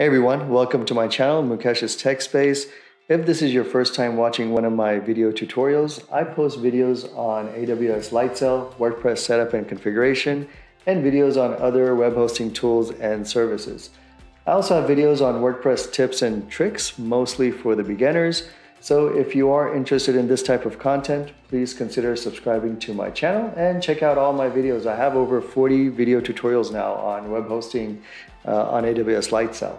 Hey everyone, welcome to my channel, Mukesh's Tech Space. If this is your first time watching one of my video tutorials, I post videos on AWS Lightsail, WordPress setup and configuration, and videos on other web hosting tools and services. I also have videos on WordPress tips and tricks, mostly for the beginners. So if you are interested in this type of content, please consider subscribing to my channel and check out all my videos. I have over 40 video tutorials now on web hosting on AWS Lightsail.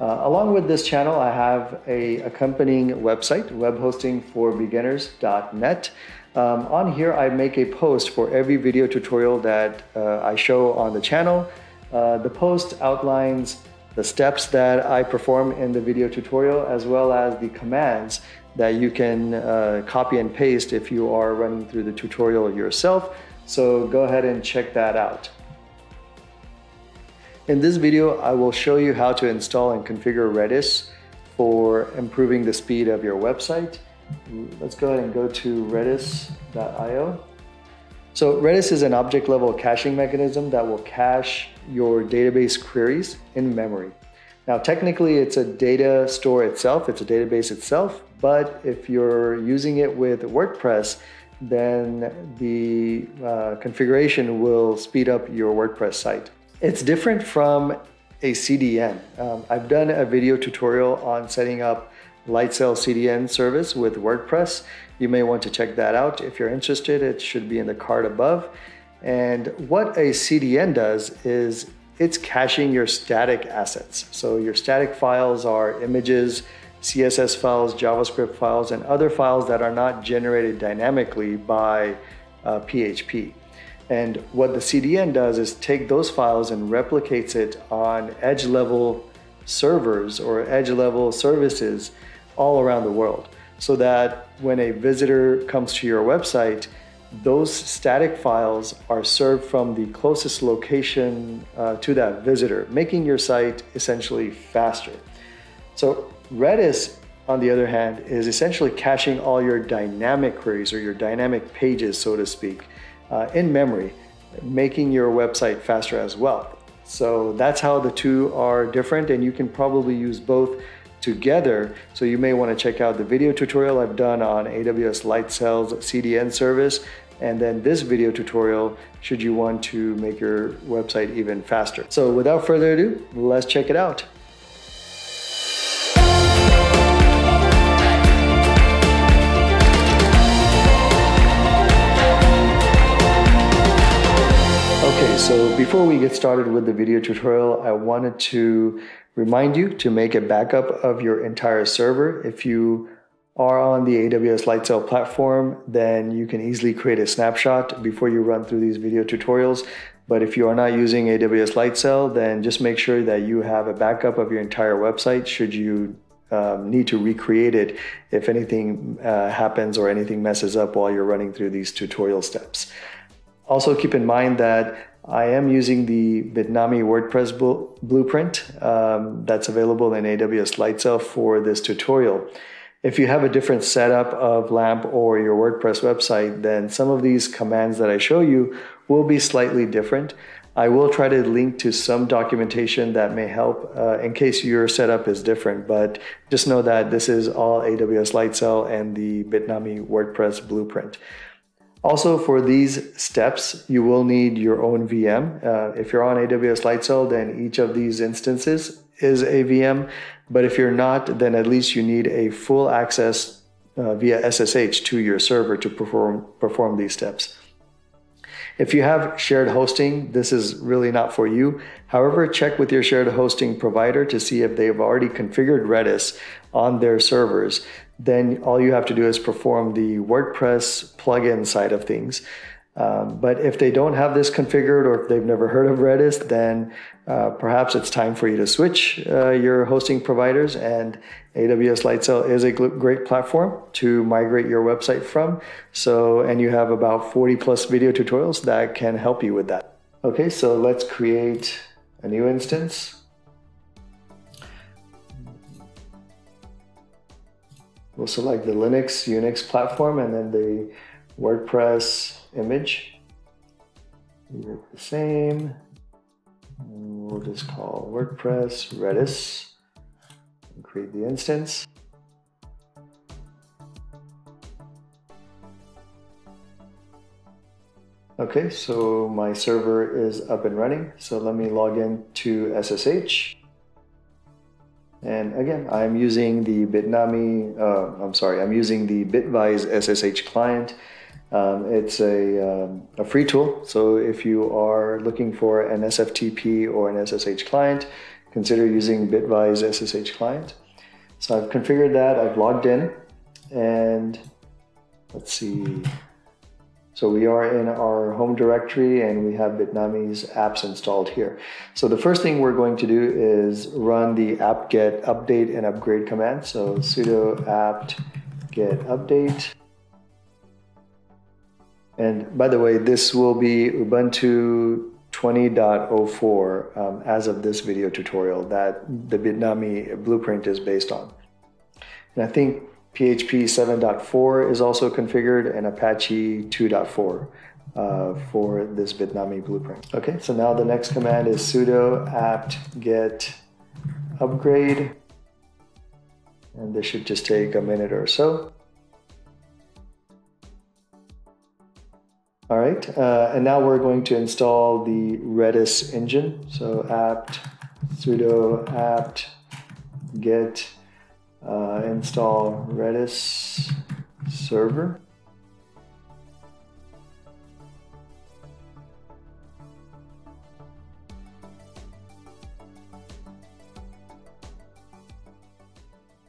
Uh, along with this channel, I have a accompanying website, webhostingforbeginners.net. Um, on here, I make a post for every video tutorial that uh, I show on the channel. Uh, the post outlines the steps that I perform in the video tutorial, as well as the commands that you can uh, copy and paste if you are running through the tutorial yourself. So go ahead and check that out. In this video, I will show you how to install and configure Redis for improving the speed of your website. Let's go ahead and go to redis.io. So Redis is an object level caching mechanism that will cache your database queries in memory. Now, technically it's a data store itself, it's a database itself, but if you're using it with WordPress, then the uh, configuration will speed up your WordPress site. It's different from a CDN. Um, I've done a video tutorial on setting up Lightsail CDN service with WordPress. You may want to check that out. If you're interested, it should be in the card above. And what a CDN does is it's caching your static assets. So your static files are images, CSS files, JavaScript files, and other files that are not generated dynamically by uh, PHP. And what the CDN does is take those files and replicates it on edge level servers or edge level services all around the world so that when a visitor comes to your website, those static files are served from the closest location uh, to that visitor, making your site essentially faster. So Redis, on the other hand, is essentially caching all your dynamic queries or your dynamic pages, so to speak uh, in memory, making your website faster as well. So that's how the two are different and you can probably use both together. So you may want to check out the video tutorial I've done on AWS Lightsail's CDN service and then this video tutorial should you want to make your website even faster. So without further ado, let's check it out. So before we get started with the video tutorial, I wanted to remind you to make a backup of your entire server. If you are on the AWS Lightsail platform, then you can easily create a snapshot before you run through these video tutorials. But if you are not using AWS Lightsail, then just make sure that you have a backup of your entire website should you um, need to recreate it if anything uh, happens or anything messes up while you're running through these tutorial steps. Also keep in mind that I am using the Bitnami WordPress blueprint um, that's available in AWS Lightsail for this tutorial. If you have a different setup of LAMP or your WordPress website, then some of these commands that I show you will be slightly different. I will try to link to some documentation that may help uh, in case your setup is different, but just know that this is all AWS Lightsail and the Bitnami WordPress blueprint. Also for these steps, you will need your own VM. Uh, if you're on AWS Lightsail, then each of these instances is a VM. But if you're not, then at least you need a full access uh, via SSH to your server to perform, perform these steps. If you have shared hosting, this is really not for you. However, check with your shared hosting provider to see if they've already configured Redis on their servers. Then all you have to do is perform the WordPress plugin side of things. Um, but if they don't have this configured or if they've never heard of Redis, then uh, perhaps it's time for you to switch uh, your hosting providers. And AWS Lightsail is a great platform to migrate your website from. So, and you have about 40 plus video tutorials that can help you with that. Okay, so let's create a new instance. We'll select the Linux Unix platform and then the WordPress image. The same. we'll just call WordPress Redis and create the instance. Okay, so my server is up and running. So let me log in to SSH. And again, I'm using the Bitnami, uh, I'm sorry, I'm using the Bitvise SSH client. Um, it's a, um, a free tool. So if you are looking for an SFTP or an SSH client, consider using Bitvise SSH client. So I've configured that, I've logged in, and let's see, so we are in our home directory and we have Bitnami's apps installed here. So the first thing we're going to do is run the apt-get update and upgrade command. So sudo apt get update. And by the way, this will be Ubuntu 20.04 um, as of this video tutorial that the Bitnami blueprint is based on. And I think PHP 7.4 is also configured and Apache 2.4 uh, for this Bitnami blueprint. Okay, so now the next command is sudo apt get upgrade. And this should just take a minute or so. All right, uh, and now we're going to install the Redis engine. So apt sudo apt get uh, install Redis server.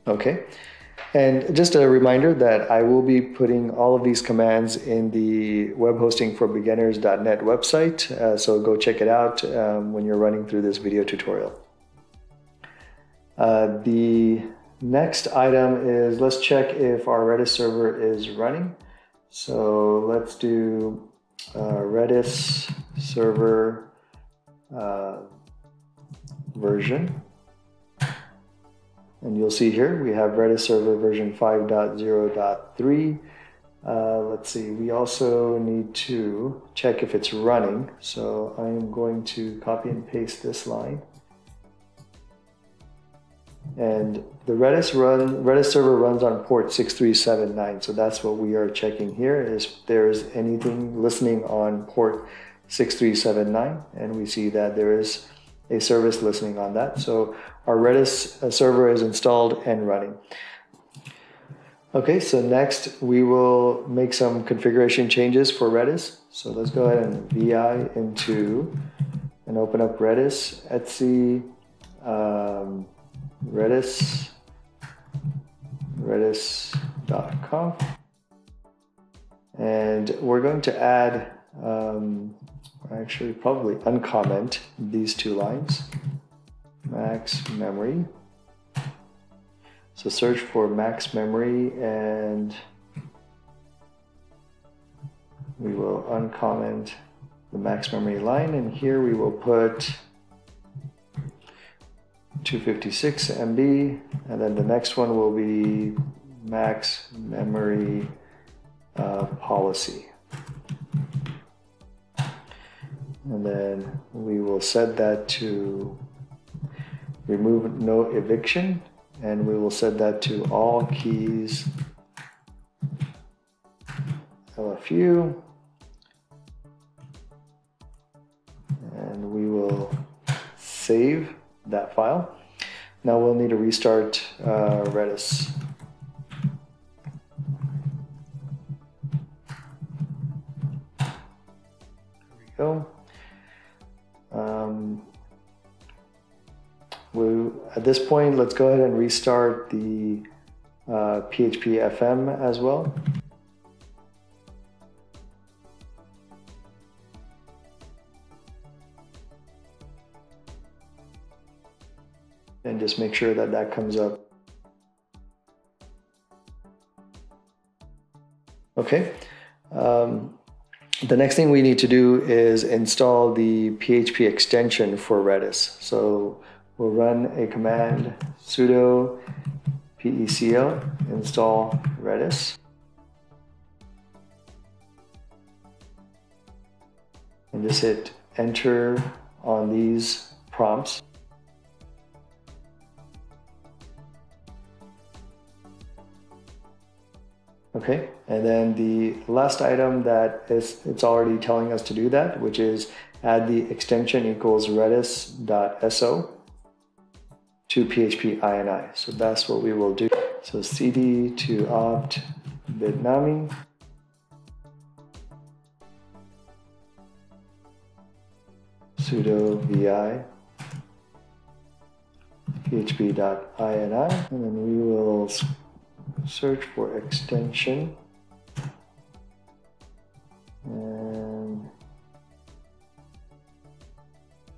Okay, and just a reminder that I will be putting all of these commands in the web hosting for beginners.net website, uh, so go check it out um, when you're running through this video tutorial. Uh, the Next item is let's check if our Redis server is running. So let's do uh, Redis server uh, version. And you'll see here we have Redis server version 5.0.3. Uh, let's see, we also need to check if it's running. So I am going to copy and paste this line. And the Redis run Redis server runs on port 6379. So that's what we are checking here is if there's anything listening on port 6379 and we see that there is a service listening on that. So our Redis uh, server is installed and running. Okay, so next we will make some configuration changes for Redis. So let's go ahead and VI into and open up Redis, Etc. Um, Redis, redis.conf. And we're going to add, um, actually probably uncomment these two lines, max memory. So search for max memory and we will uncomment the max memory line and here we will put 256 MB, and then the next one will be max memory uh, policy. And then we will set that to remove no eviction, and we will set that to all keys LFU. And we will save that file. Now we'll need to restart uh, Redis. There we go. Um, we, at this point, let's go ahead and restart the uh, PHP FPM as well. Just make sure that that comes up. Okay. Um, the next thing we need to do is install the PHP extension for Redis. So we'll run a command sudo pecl install Redis. And just hit enter on these prompts. Okay, and then the last item that is it's already telling us to do that, which is add the extension equals redis.so to PHP INI. So that's what we will do. So cd to opt bitnami sudo vi php.ini and then we will search for extension. And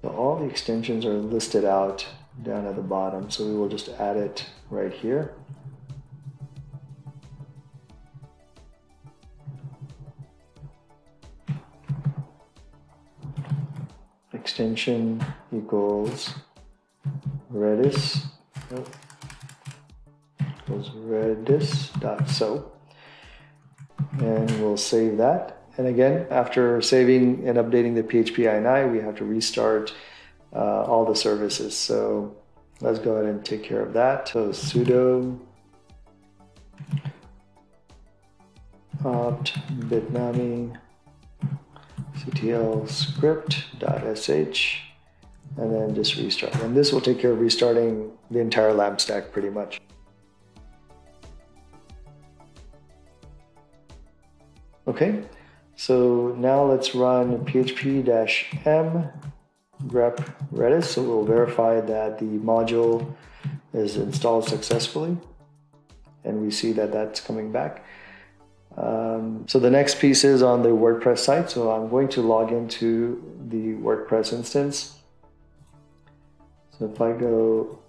so all the extensions are listed out down at the bottom. So we will just add it right here. Extension equals redis equals redis.so and we'll save that and again after saving and updating the php ini we have to restart uh, all the services so let's go ahead and take care of that so sudo opt bitnami ctl script.sh and then just restart. And this will take care of restarting the entire LAMP stack pretty much. Okay, so now let's run php-m grep redis. So we'll verify that the module is installed successfully. And we see that that's coming back. Um, so the next piece is on the WordPress site. So I'm going to log into the WordPress instance. So if I go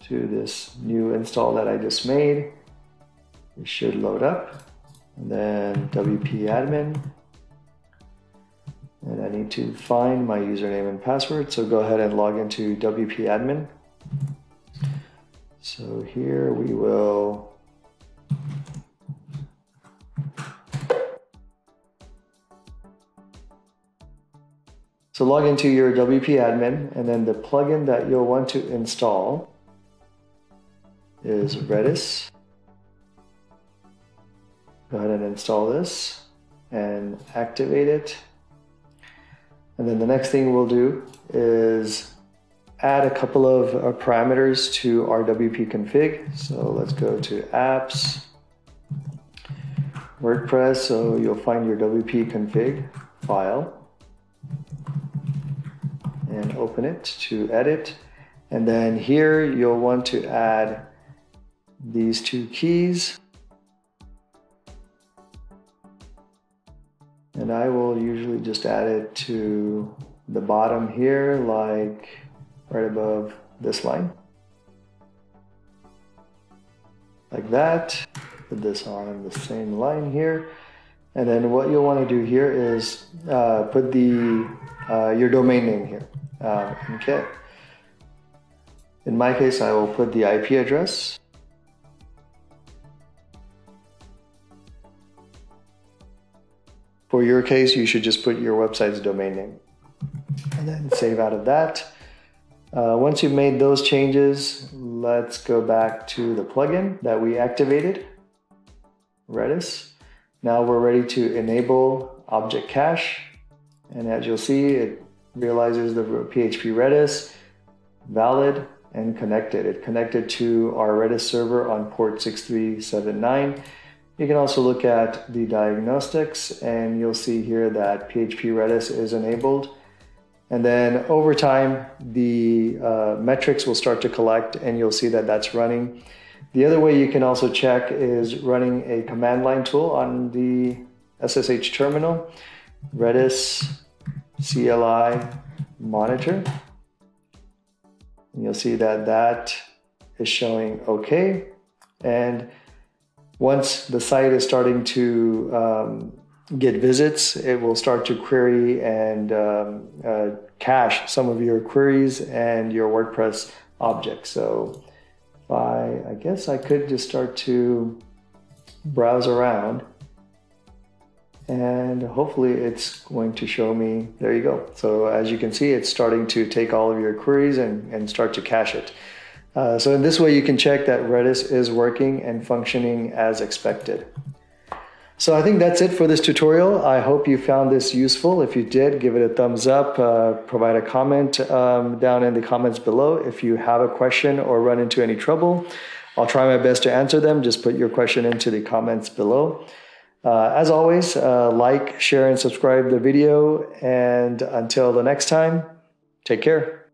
to this new install that I just made, it should load up. And then WP admin. And I need to find my username and password. So go ahead and log into WP admin. So here we will So log into your WP admin and then the plugin that you'll want to install is Redis. Go ahead and install this and activate it. And then the next thing we'll do is add a couple of uh, parameters to our WP config. So let's go to apps, WordPress. So you'll find your WP config file and open it to edit. And then here you'll want to add these two keys. And I will usually just add it to the bottom here, like right above this line. Like that. Put this on the same line here. And then what you'll want to do here is uh, put the uh, your domain name here. Okay. In my case, I will put the IP address. For your case, you should just put your website's domain name and then save out of that. Uh, once you've made those changes, let's go back to the plugin that we activated, Redis. Now we're ready to enable Object Cache. And as you'll see, it realizes the PHP Redis, valid and connected. It connected to our Redis server on port 6379. You can also look at the diagnostics and you'll see here that PHP Redis is enabled. And then over time, the uh, metrics will start to collect and you'll see that that's running. The other way you can also check is running a command line tool on the SSH terminal. Redis CLI monitor. And you'll see that that is showing okay. And once the site is starting to um, get visits, it will start to query and um, uh, cache some of your queries and your WordPress objects. So I, I guess I could just start to browse around and hopefully it's going to show me, there you go. So as you can see, it's starting to take all of your queries and, and start to cache it. Uh, so in this way, you can check that Redis is working and functioning as expected. So I think that's it for this tutorial. I hope you found this useful. If you did, give it a thumbs up, uh, provide a comment um, down in the comments below. If you have a question or run into any trouble, I'll try my best to answer them. Just put your question into the comments below. Uh, as always, uh, like, share, and subscribe the video. And until the next time, take care.